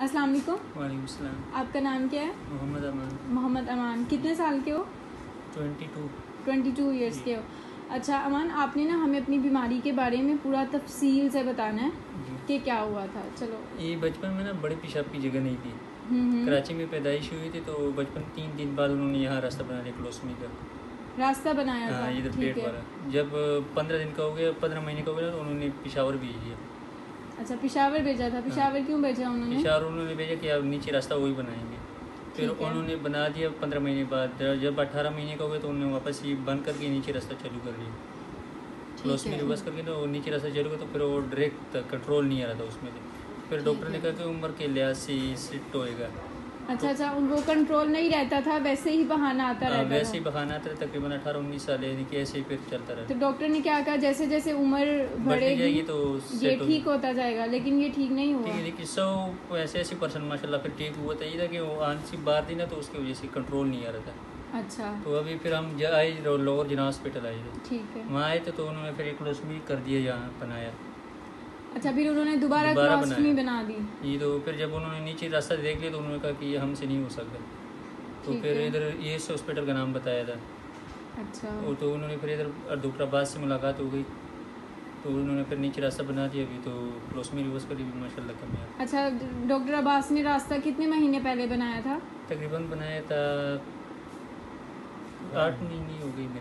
अस्सलाम वालेकुम। आपका नाम क्या है? मोहम्मद अमान। मोहम्मद अमान। कितने साल के हो? Twenty two. Twenty two years के हो। अच्छा अमान आपने ना हमें अपनी बीमारी के बारे में पूरा तफसील से बताना है कि क्या हुआ था। चलो। ये बचपन में ना बड़े पेशाब की जगह नहीं थी। हम्म, हम्म। कराची में पैदाइश हुई थी तो बचपन तीन दिन बाद उन्होंने यहाँ रास्ता बना लिया क्लोसमी का रास्ता बनाया था। हाँ इधर पेट वाला जब पंद्रह दिन का हो गया पंद्रह महीने का हो गया तो उन्होंने पिशावर भेज दिया। अच्छा पिशावर भेजा था। पिशावर क्यों भेजा उन्होंने? पिशावर उन्होंने भेजा कि आप नीचे रास्ता वही बनाएँगे। फिर उन्होंने बना दिया पंद्रह महीने बाद। जब अठारह महीने का हो गया तो उन्होंने वापस ये बंद करके नीचे रास्ता चालू कर लिया प्लस में रिवर्स करके तो नीचे रास्ता चालू किया तो फिर वो डायरेक्ट कंट्रोल नहीं आ रहा था उसमें से। फिर डॉक्टर ने कहा कि उम्र के लिहाज से सिट होएगा। अच्छा अच्छा वो कंट्रोल नहीं रहता था वैसे ही बहाना आता हाँ, रहता वैसे ही बहाना आता था तकरीबन अठारह उन्नीस साल यानी कि ऐसे ही फिर चलता तो डॉक्टर ने क्या कहा जैसे जैसे उम्र बढ़ेगी तो ये ठीक होता जाएगा लेकिन ये ठीक नहीं हुआ। देखिए सौ ऐसे ऐसे परसेंट माशाल्लाह फिर ठीक हुआ था ये था कि वो आंसी बार थी ना तो उसकी वजह से कंट्रोल नहीं आ रहा था। अच्छा। तो अभी फिर हम आए लोअर जिना हॉस्पिटल आए। थे ठीक है। वहाँ आए थे तो उन्होंने फिर एक कर दिया यहाँ बनाया। अच्छा फिर उन्होंने दोबारा क्लास्टमी बना दी। ये तो फिर जब उन्होंने नीचे रास्ता देख लिया तो उन्होंने कहा कि ये हमसे नहीं हो सकता। तो फिर इधर ये हॉस्पिटल का नाम बताया था। अच्छा। वो तो उन्होंने फिर इधर डॉक्टर अब्बास से मुलाकात हो गई। तो उन्होंने फिर नीचे रास्ता बना दिया अभी तो क्लोसमी रिवर्स कर भी माशाल्लाह कम है। अच्छा डॉक्टर अब्बास ने रास्ता कितने महीने पहले बनाया था? तकरीबन बनाया था आठ महीने हो गई मेरे।